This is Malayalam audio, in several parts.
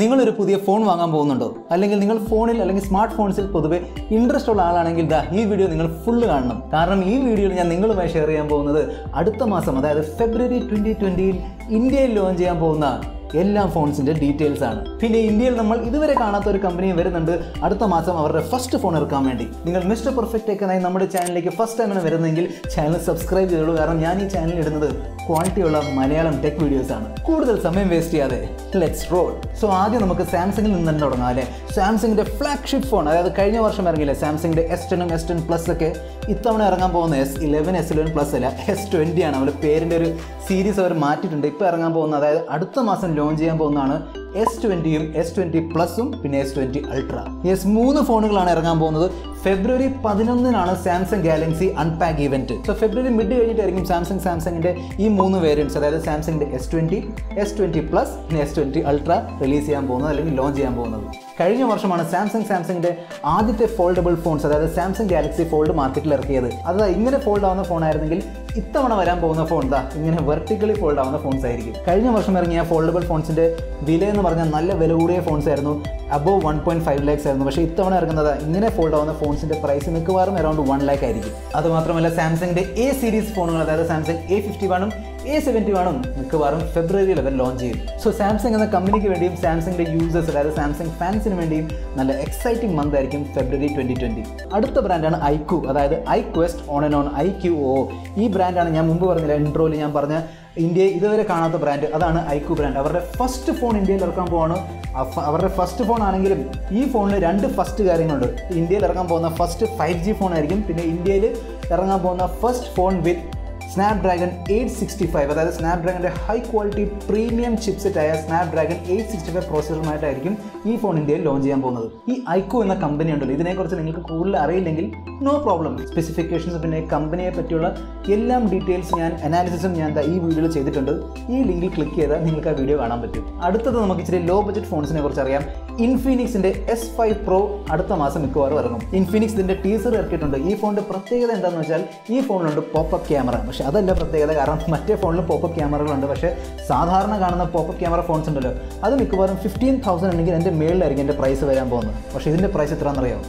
നിങ്ങളൊരു പുതിയ ഫോൺ വാങ്ങാൻ പോകുന്നുണ്ടോ? അല്ലെങ്കിൽ നിങ്ങൾ ഫോണിൽ അല്ലെങ്കിൽ സ്മാർട്ട് ഫോൺസിൽ പൊതുവെ ഇൻട്രസ്റ്റ് ഉള്ള ആളാണെങ്കിൽ ദാ ഈ വീഡിയോ നിങ്ങൾ ഫുള്ള് കാണണം. കാരണം ഈ വീഡിയോയിൽ ഞാൻ നിങ്ങളുമായി ഷെയർ ചെയ്യാൻ പോകുന്നത് അടുത്ത മാസം അതായത് ഫെബ്രുവരി ട്വന്റി ട്വന്റിയിൽ ഇന്ത്യയിൽ ലോഞ്ച് ചെയ്യാൻ പോകുന്ന എല്ലാ ഫോൺസിന്റെ ഡീറ്റെയിൽസ് ആണ്. പിന്നെ ഇന്ത്യയിൽ നമ്മൾ ഇതുവരെ കാണാത്ത ഒരു കമ്പനി വരുന്നുണ്ട്. അടുത്ത മാസം അവരുടെ ഫസ്റ്റ് ഫോൺ ഇറക്കാൻ വേണ്ടി. നിങ്ങൾ മിസ്റ്റർ പെർഫെക്റ്റ് ടെക്കനായി നമ്മുടെ ചാനലിലേക്ക് ഫസ്റ്റ് ടൈമാണ് വരുന്നെങ്കിൽ ചാനൽ സബ്സ്ക്രൈബ് ചെയ്തോളൂ. കാരണം ഞാൻ ഈ ചാനൽ ഇടുന്നത് ക്വാളിറ്റിയുള്ള മലയാളം ടെക് വീഡിയോസ് ആണ്. കൂടുതൽ സമയം വേസ്റ്റ് ചെയ്യാതെ. ലെറ്റ്സ് റോൾ സോ ആദ്യം നമുക്ക് സാംസങ്ങിൽ നിന്ന് തന്നെ തുടങ്ങാം അല്ലേ? സാംസങ്ങിന്റെ ഫ്ലാഗ്ഷിപ്പ് ഫോൺ അതായത് കഴിഞ്ഞ വർഷം ഇറങ്ങിയില്ലേ? സാംസങ്ങിന്റെ എസ് ടെനും എസ് ടെൻ പ്ലസ് ഒക്കെ ഇത്തവണ ഇറങ്ങാൻ പോകുന്ന S eleven S eleven plus അല്ല എസ് ട്വന്റി ആണ്. അവരുടെ പേരിന്റെ ഒരു സീരീസ് അവർ മാറ്റിയിട്ടുണ്ട്. ഇപ്പോൾ ഇറങ്ങാൻ പോകുന്ന അതായത് അടുത്ത മാസം ലോഞ്ച് ചെയ്യാൻ പോകുന്നതാണ്. എസ് ട്വന്റിയും എസ് ട്വന്റി പ്ലസും പിന്നെ എസ് ട്വന്റി അൾട്ര യെസ് മൂന്ന് ഫോണുകളാണ് ഇറങ്ങാൻ പോകുന്നത്. ഫെബ്രുവരി പതിനൊന്നിനാണ് Samsung Galaxy unpack event so February mid കഴിഞ്ഞിട്ടായിരിക്കും Samsung സാംസങ്ങിന്റെ ഈ മൂന്ന് വേരിയന്റ്സ് അതായത് സാംസങ്ങിന്റെ S twenty S twenty plus പിന്നെ എസ് ട്വന്റി അൾട്ര റിലീസ് ചെയ്യാൻ പോകുന്നത് അല്ലെങ്കിൽ ലോഞ്ച് ചെയ്യാൻ പോകുന്നത്. കഴിഞ്ഞ വർഷമാണ് സാംസങ് സാംസങ്ങിന്റെ ആദ്യത്തെ ഫോൾഡബിൾ ഫോൺസ് അതായത് സാംസങ് ഗാലക്സി ഫോൾഡ് മാർക്കറ്റിൽ ഇറക്കിയത്. അത് ഇങ്ങനെ ഫോൾഡ് ആവുന്ന ഫോൺ ആയിരുന്നെങ്കിൽ ഇത്തവണ വരാൻ പോകുന്ന ഫോൺ ദാ ഇങ്ങനെ വെർട്ടിക്കലി ഫോൾഡ് ആവുന്ന ഫോൺസ് ആയിരിക്കും. കഴിഞ്ഞ വർഷം ഇറങ്ങിയ ഫോൾഡബിൾ ഫോൺസിന്റെ വില എന്ന് പറഞ്ഞാൽ നല്ല വില കൂടിയ ഫോൺസ് ആയിരുന്നു. Above one point five lakhs ആയിരുന്നു. പക്ഷേ ഇത്തവണ ഇറങ്ങുന്നത് ഇങ്ങനെ ഫോൾഡ് ആവുന്ന ഫോൺസിന്റെ പ്രൈസ് മിക്കവാറും അറൗണ്ട് വൺ ലാക്ക് ആയിരിക്കും. അതുമാത്രമല്ല സാംസങ്ങിന്റെ എ സീരീസ് ഫോണുകൾ അതായത് സാംസങ് എ ഫിഫ്റ്റി വണ്ണും എ സെവന്റി വണ്ണും മിക്കവാറും ഫെബ്രുവരിയിൽ അവർ ലോഞ്ച് ചെയ്യും. സോ സാംസങ് എന്ന കമ്പനിക്ക് വേണ്ടിയും സാംസങ്ങിന്റെ യൂസേഴ്സ് അതായത് സാംസങ് ഫാൻസിന് വേണ്ടിയും നല്ല എക്സൈറ്റിംഗ് മന്ത് ആയിരിക്കും ഫെബ്രുവരി ട്വന്റി ട്വന്റി അടുത്ത ബ്രാൻഡാണ് ഐക്യു അതായത് I quest on and on I Q O ഈ ബ്രാൻഡാണ് ഞാൻ മുമ്പ് പറഞ്ഞില്ല ഇൻട്രോയിൽ ഞാൻ പറഞ്ഞ ഇന്ത്യയിൽ ഇതുവരെ കാണാത്ത ബ്രാൻഡ് അതാണ് ഐക്യു ബ്രാൻഡ് അവരുടെ ഫസ്റ്റ് ഫോൺ ഇന്ത്യയിൽ ഇറക്കാൻ പോവാണ്. അവരുടെ ഫസ്റ്റ് ഫോൺ ആണെങ്കിലും ഈ ഫോണിൽ രണ്ട് ഫസ്റ്റ് കാര്യങ്ങളുണ്ട്. ഇന്ത്യയിൽ ഇറങ്ങാൻ പോകുന്ന ഫസ്റ്റ് ഫൈവ് ജി ഫോൺ ആയിരിക്കും. പിന്നെ ഇന്ത്യയിൽ ഇറങ്ങാൻ പോകുന്ന first phone with Snapdragon eight sixty five അതായത് സ്നാപ് ഡ്രാഗന്റെ ഹൈ ക്വാളിറ്റി പ്രീമിയം ചിപ്സെറ്റായ ആയ സ്നാപ്ഡ്രാഗൺ എയ്റ്റ് സിക്സ്റ്റി ഫൈവ് പ്രോസസ്സറുമായിട്ടായിരിക്കും ഈ ഫോൺ ഇന്ത്യയിൽ ലോഞ്ച് ചെയ്യാൻ പോകുന്നത്. ഈ ഐക്കോ എന്ന കമ്പനി ഉണ്ടല്ലോ ഇതിനെക്കുറിച്ച് നിങ്ങൾക്ക് കൂടുതൽ അറിയില്ലെങ്കിൽ നോ പ്രോബ്ലം സ്പെസിഫിക്കേഷൻസ് പിന്നെ കമ്പനിയെ പറ്റിയുള്ള എല്ലാം ഡീറ്റെയിൽസ് ഞാൻ അനാലിസിസും ഞാൻ ഈ വീഡിയോയിൽ ചെയ്തിട്ടുണ്ട്. ഈ ലിങ്കിൽ ക്ലിക്ക് ചെയ്താൽ നിങ്ങൾക്ക് ആ വീഡിയോ കാണാൻ പറ്റും. അടുത്തത് നമുക്ക് ഇച്ചിരി ലോ ബഡ്ജറ്റ് ഫോൺസിനെ കുറിച്ച് അറിയാം. ഇൻഫിനിക്സിന്റെ എസ് ഫൈവ് പ്രോ അടുത്ത മാസം മിക്കവാറും ഇറങ്ങും. ഇൻഫിനിക്സ് ഇതിന്റെ ടീസർ ഇറക്കിയിട്ടുണ്ട്. ഈ ഫോണിന്റെ പ്രത്യേകത എന്താണെന്ന് വെച്ചാൽ ഈ ഫോണിലുണ്ട് പോപ്പ് അപ്പ് ക്യാമറ പക്ഷെ അതല്ല പ്രത്യേകത. കാരണം മറ്റേ ഫോണിൽ പോപ്പപ്പ് ക്യാമറകളുണ്ട്. പക്ഷേ സാധാരണ കാണുന്ന പോപ്പപ്പ് ക്യാമറ ഫോൺസ് ഉണ്ടല്ലോ. അത് മിക്കവാറും ഫിഫ്റ്റീൻ തൗസൻഡ് ഉണ്ടെങ്കിൽ എന്റെ മേളിലായിരിക്കും എന്റെ പ്രൈസ് വരാൻ പോകുന്നത്. പക്ഷേ ഇതിന്റെ പ്രൈസ് എത്രയാണെന്നറിയോ?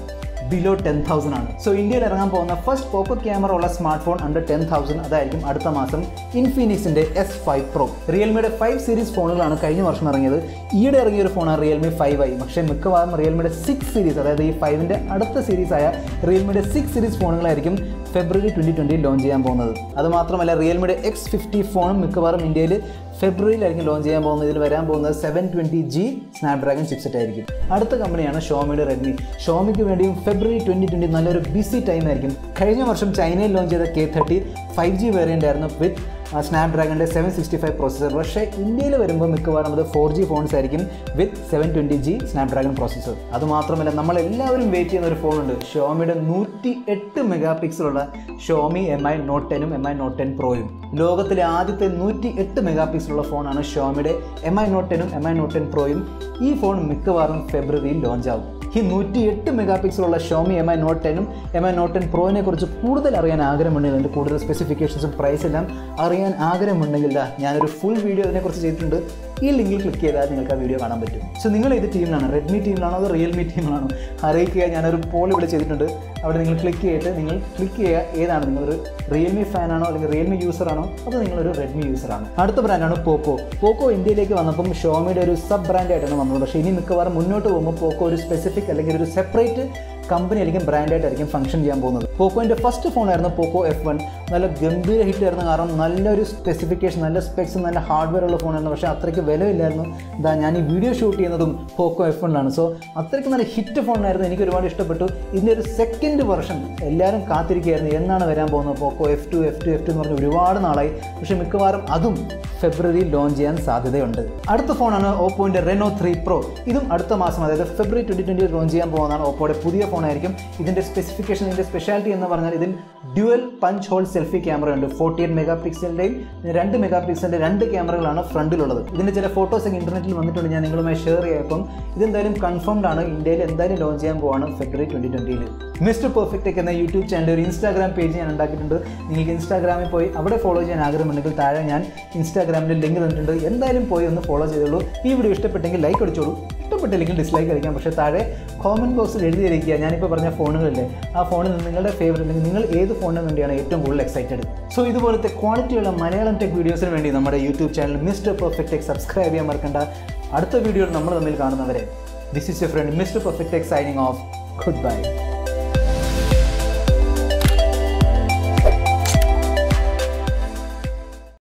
ബിലോ ടെൻ തൗസൻഡ് ആണ്. സോ ഇന്ത്യയിൽ ഇറങ്ങാൻ പോകുന്ന ഫസ്റ്റ് പോപ്പ് ക്യാമറ ഉള്ള smart phone under ten thousand അതായിരിക്കും അടുത്ത മാസം ഇൻഫിനിക്സിന്റെ എസ് ഫൈവ് പ്രോ റിയൽമിയുടെ ഫൈവ് സീരീസ് ഫോണുകളാണ് കഴിഞ്ഞ വർഷം ഇറങ്ങിയത്. ഈയിടെ ഇറങ്ങിയ ഒരു ഫോണാണ് റിയൽമി ഫൈവ് ഐ പക്ഷേ മിക്കവാറും റിയൽമിയുടെ സിക്സ് സീരീസ് അതായത് ഈ ഫൈവിന്റെ അടുത്ത സീരീസായ റിയൽമിയുടെ സിക്സ് സീരീസ് ഫോണുകളായിരിക്കും ഫെബ്രുവരി ട്വന്റി ട്വന്റി ലോഞ്ച് ചെയ്യാൻ പോകുന്നത്. അതുമാത്രമല്ല റിയൽമിയുടെ എക്സ് ഫിഫ്റ്റി ഫോണും മിക്കവാറും ഇന്ത്യയിൽ ഫെബ്രുവരിയിലായിരിക്കും ലോഞ്ച് ചെയ്യാൻ പോകുന്നത്. ഇതിൽ വരാൻ പോകുന്നത് seven twenty G Snapdragon chipset ആയിരിക്കും. അടുത്ത കമ്പനിയാണ് ഷോമിയുടെ റെഡ്മി ഷോമിക്ക് വേണ്ടിയും ഫെബ്രുവരി ട്വന്റി ട്വന്റി നല്ലൊരു ബിസി ടൈം ആയിരിക്കും. കഴിഞ്ഞ വർഷം ചൈനയിൽ ലോഞ്ച് ചെയ്ത K thirty five G variant ആയിരുന്നു വിത്ത് സ്നാപ്ഡ്രാഗണിന്റെ സെവൻ സിക്സ്റ്റി ഫൈവ് പ്രോസസ്സർ പക്ഷേ ഇന്ത്യയിൽ വരുമ്പോൾ മിക്കവാറും അത് ഫോർ ജി ഫോൺസ് ആയിരിക്കും with seven twenty G Snapdragon processor അതുമാത്രമല്ല നമ്മളെല്ലാവരും വെയിറ്റ് ചെയ്യുന്ന ഒരു ഫോണുണ്ട് ഷോമിയുടെ നൂറ്റി എട്ട് മെഗാ പിക്സലുള്ള ഷോമി എം ഐ നോട്ട് ടെനും എം ഐ നോട്ട് ടെൻ പ്രോയും ലോകത്തിലെ ആദ്യത്തെ നൂറ്റി എട്ട് മെഗാ പിക്സലുള്ള ഫോണാണ് ഷോമിയുടെ എം ഐ നോട്ട് ടെനും എം ഐ നോട്ട് ടെൻ പ്രോയും ഈ ഫോൺ മിക്കവാറും ഫെബ്രുവരിയിൽ ലോഞ്ച് ആവും. ഈ നൂറ്റി എട്ട് മെഗാ പിക്സലുള്ള ഷോമി എം ഐ നോട്ട് ടെനും എം ഐ നോട്ട് ടെൻ പ്രോയിനെ കുറിച്ച് കൂടുതൽ അറിയാൻ ആഗ്രഹമുണ്ടെങ്കിൽ അതിന്റെ കൂടുതൽ സ്പെസിഫിക്കേഷൻസും പ്രൈസ് എല്ലാം അറിയാൻ ആഗ്രഹമുണ്ടെങ്കിൽ ഞാനൊരു ഫുൾ വീഡിയോ അതിനെക്കുറിച്ച് ചെയ്തിട്ടുണ്ട്. ഈ ലിങ്കിൽ ക്ലിക്ക് ചെയ്താൽ നിങ്ങൾക്ക് ആ വീഡിയോ കാണാൻ പറ്റും. സോ നിങ്ങൾ ഏത് ടീമിലാണ്? റെഡ്മി ടീമിലാണോ അതോ റിയൽമി ടീമിലാണോ? അറിയിക്കുക. ഞാനൊരു പോൾ ഇവിടെ ചെയ്തിട്ടുണ്ട്. അവിടെ നിങ്ങൾ ക്ലിക്ക് ചെയ്തിട്ട് നിങ്ങൾ ക്ലിക്ക് ചെയ്യുക. ഏതാണ് നിങ്ങളൊരു റിയൽമി ഫാനാണോ അല്ലെങ്കിൽ റിയൽമി യൂസറാണോ അതോ നിങ്ങളൊരു റെഡ്മി യൂസറാണോ അടുത്ത ബ്രാൻഡാണ് പോക്കോ പോക്കോ ഇന്ത്യയിലേക്ക് വന്നപ്പം ഷോമിയുടെ ഒരു സബ് ബ്രാൻഡായിട്ടാണ് വന്നത്. പക്ഷേ ഇനി മിക്കവാറും മുന്നോട്ട് പോകുമ്പോൾ പോക്കോ ഒരു സ്പെസിഫിക് അല്ലെങ്കിൽ ഒരു സെപ്പറേറ്റ് കമ്പനി അല്ലെങ്കിൽ ബ്രാൻഡായിട്ടായിരിക്കും ഫംഗ്ഷൻ ചെയ്യാൻ പോകുന്നത്. പോക്കോന്റെ ഫസ്റ്റ് ഫോണായിരുന്നു പോക്കോ എഫ് വൺ നല്ല ഗംഭീര ഹിറ്റ് ആയിരുന്നു കാരണം നല്ലൊരു സ്പെസിഫിക്കേഷൻ നല്ല സ്പെക്സ് നല്ല ഹാർഡ്വെയർ ഉള്ള ഫോണായിരുന്നു പക്ഷേ അത്രയ്ക്ക് വിലയില്ലായിരുന്നു. ഇതാ ഞാൻ ഈ വീഡിയോ ഷൂട്ട് ചെയ്യുന്നതും പോക്കോ എഫ് വണ്ണിലാണ് സോ അത്രയ്ക്ക് നല്ല ഹിറ്റ് ഫോണായിരുന്നു എനിക്ക് ഒരുപാട് ഇഷ്ടപ്പെട്ടു. ഇതിന്റെ ഒരു സെക്കൻഡ് വെർഷൻ എല്ലാവരും കാത്തിരിക്കുകയായിരുന്നു. എന്നാണ് വരാൻ പോകുന്നത്? Poco F two F two F two എന്ന് പറഞ്ഞ് ഒരുപാട് നാളായി. പക്ഷേ മിക്കവാറും അതും ഫെബ്രുവരിയിൽ ലോഞ്ച് ചെയ്യാൻ സാധ്യതയുണ്ട്. അടുത്ത ഫോണാണ് ഓപ്പോന്റെ റെനോ ത്രീ പ്രോ ഇതും അടുത്ത മാസം അതായത് ഫെബ്രുവരി ട്വന്റി ട്വന്റി ലോഞ്ച് ചെയ്യാൻ പോകുന്നതാണ് ഓപ്പോയുടെ പുതിയ ഫോണായിരിക്കും. ഇതിന്റെ സ്പെസിഫിക്കേഷൻ ഇതിന്റെ സ്പെഷ്യാലിറ്റി എന്ന് പറഞ്ഞാൽ ഇതിൽ dual punch hole selfie camera ഉണ്ട്. ഫോർട്ടി എയ്റ്റ് മെഗാ പിക്സലിന്റെയും രണ്ട് മെഗാ പിക്സലിന്റെ രണ്ട് ക്യാമറകളാണ് ഫ്രണ്ടിലുള്ളത്. ഇതിന്റെ ചില ഫോട്ടോസ് ഒക്കെ ഇന്റർനെറ്റിൽ വന്നിട്ടുണ്ട്. ഞാൻ നിങ്ങളുമായി ഷെയർ ചെയ്യാം അപ്പം ഇതെന്തായാലും കൺഫേംഡ് ആണ്. ഇന്ത്യയിൽ എന്തായാലും ലോഞ്ച് ചെയ്യാൻ പോവാണ് ഫെബ്രുവരി ട്വന്റി ട്വന്റിയിൽ മിസ്റ്റർ പെർഫെക്റ്റ് എന്ന യൂട്യൂബ് ചാനൽ ഒരു ഇൻസ്റ്റാഗ്രാം പേജ് ഞാൻ ഉണ്ടാക്കിയിട്ടുണ്ട്. നിങ്ങൾക്ക് ഇൻസ്റ്റാഗ്രാമിൽ പോയി അവിടെ ഫോളോ ചെയ്യാൻ ആഗ്രഹമുണ്ടെങ്കിൽ താഴെ ഞാൻ ഇൻസ്റ്റാഗ്രാമിൽ ലിങ്ക് തന്നിട്ടുണ്ട്. എന്തായാലും പോയി ഒന്ന് ഫോളോ ചെയ്തോളൂ. ഈ വീഡിയോ ഇഷ്ടപ്പെട്ടെങ്കിൽ ലൈക്ക് അടിച്ചോളൂ. ഇഷ്ടപ്പെട്ടില്ലെങ്കിൽ ഡിസ്ലൈക്ക് അടിക്കാം. പക്ഷേ താഴെ കോമന്റ് ബോക്സിൽ എഴുതിയിരിക്കുക. ഞാനിപ്പോൾ പറഞ്ഞ ഫോണുകളില്ലേ ആ ഫോണിൽ നിന്ന് നിങ്ങളുടെ ഫേവറേറ്റ് അല്ലെങ്കിൽ നിങ്ങൾ ഏത് ഫോണിന് വേണ്ടിയാണ് ഏറ്റവും കൂടുതൽ എക്സൈറ്റഡ് സോ ഇതുപോലത്തെ ക്വാളിറ്റിയുള്ള മലയാളം ടെക് വീഡിയോസിന് വേണ്ടി നമ്മുടെ YouTube channel Mister Perfect Tech subscribe ചെയ്യാൻ മറക്കണ്ട. അടുത്ത വീഡിയോയിൽ നമ്മൾ തമ്മിൽ കാണുന്നവരെ this is a friend Mister Perfect Tech signing off good bye